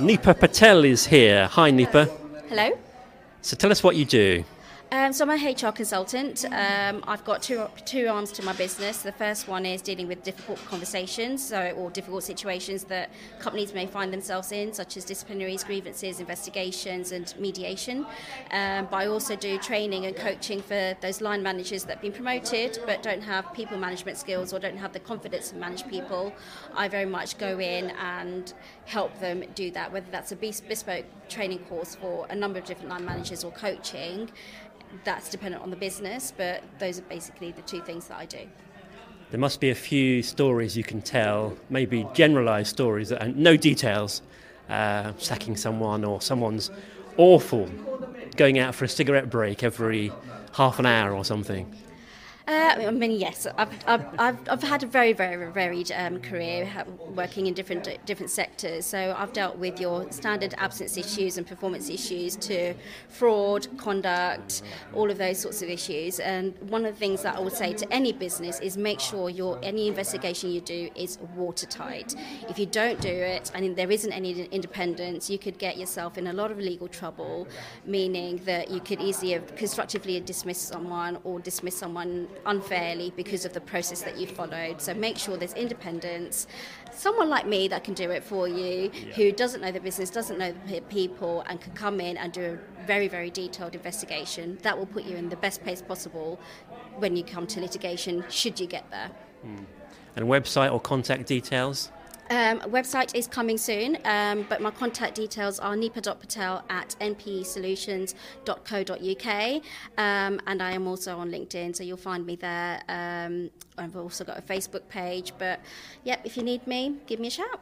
Nipa Patel is here. Hi, Nipa. Hello. So tell us what you do. Um, so I'm a HR consultant. Um, I've got two two arms to my business. The first one is dealing with difficult conversations, so or difficult situations that companies may find themselves in, such as disciplinaries, grievances, investigations, and mediation. Um, but I also do training and coaching for those line managers that have been promoted but don't have people management skills or don't have the confidence to manage people. I very much go in and help them do that, whether that's a bespoke training course for a number of different line managers or coaching that's dependent on the business, but those are basically the two things that I do. There must be a few stories you can tell, maybe generalised stories and no details, uh, sacking someone or someone's awful, going out for a cigarette break every half an hour or something. Uh, I mean, yes, I've, I've, I've, I've had a very, very varied um, career working in different different sectors. So I've dealt with your standard absence issues and performance issues to fraud, conduct, all of those sorts of issues. And one of the things that I would say to any business is make sure your any investigation you do is watertight. If you don't do it, and there isn't any independence, you could get yourself in a lot of legal trouble, meaning that you could easily constructively dismiss someone or dismiss someone unfairly because of the process that you followed. So make sure there's independence. Someone like me that can do it for you, yeah. who doesn't know the business, doesn't know the people, and can come in and do a very, very detailed investigation. That will put you in the best place possible when you come to litigation, should you get there. Mm. And website or contact details? Um, website is coming soon, um, but my contact details are nipa.patel at npesolutions.co.uk. Um, and I am also on LinkedIn, so you'll find me there. Um, I've also got a Facebook page. But yep, if you need me, give me a shout.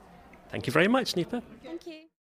Thank you very much, Nipa. Thank you.